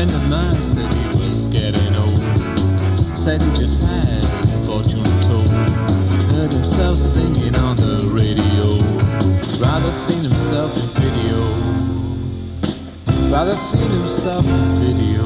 friend of mine said he was getting old. Said he just had his fortune told. Heard himself singing on the radio. Rather seen himself in video. Rather seen himself in video.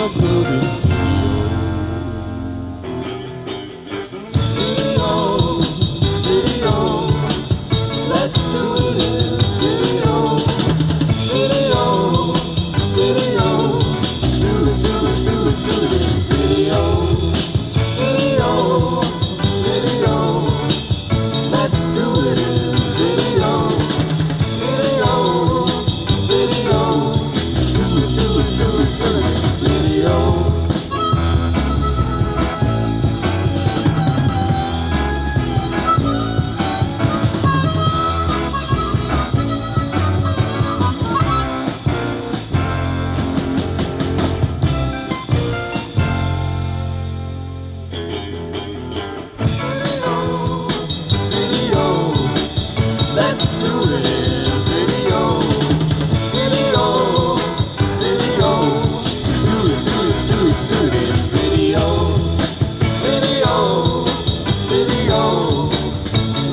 Won't look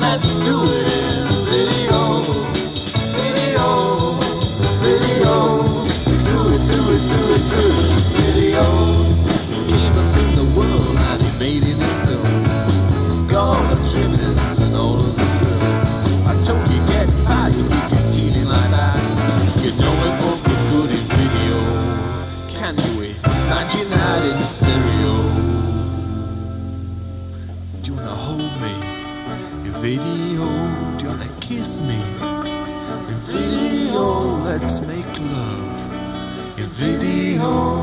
Let's do it in video, video, video. Do it, do it, do it, do it, video. The world, attributes and all of the. I told you get high if you keep cheating like that. You don't good in video, can you? Video? Do you wanna kiss me video? Let's make love video.